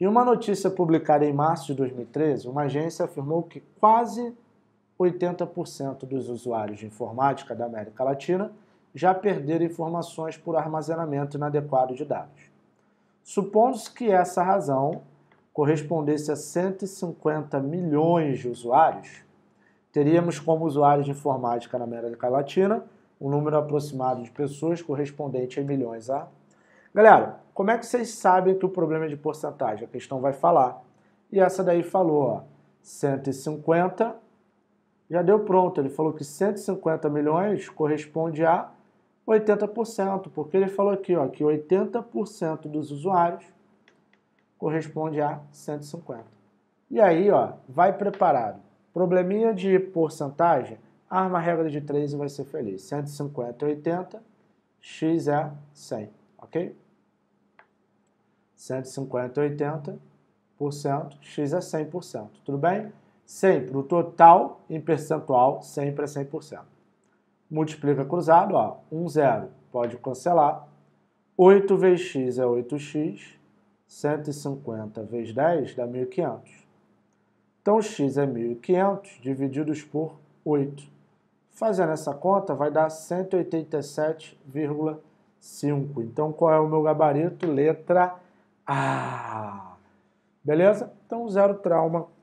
Em uma notícia publicada em março de 2013, uma agência afirmou que quase 80% dos usuários de informática da América Latina já perderam informações por armazenamento inadequado de dados. Supondo-se que essa razão correspondesse a 150 milhões de usuários, teríamos como usuários de informática na América Latina um número aproximado de pessoas correspondente a milhões a. Galera, como é que vocês sabem que o problema é de porcentagem? A questão vai falar. E essa daí falou, ó, 150, já deu pronto. Ele falou que 150 milhões corresponde a 80%, porque ele falou aqui, ó, que 80% dos usuários corresponde a 150. E aí, ó, vai preparado. Probleminha de porcentagem, arma a regra de 3 e vai ser feliz. 150 é 80, x é 100, ok? 150 é 80%, x é 100%, tudo bem? Sempre o total em percentual sempre é 100%. Multiplica cruzado, ó, 1, 0, pode cancelar. 8 vezes x é 8x, 150 vezes 10 dá 1.500. Então, x é 1.500 divididos por 8. Fazendo essa conta, vai dar 187,5. Então, qual é o meu gabarito? Letra A. Beleza? Então, zero trauma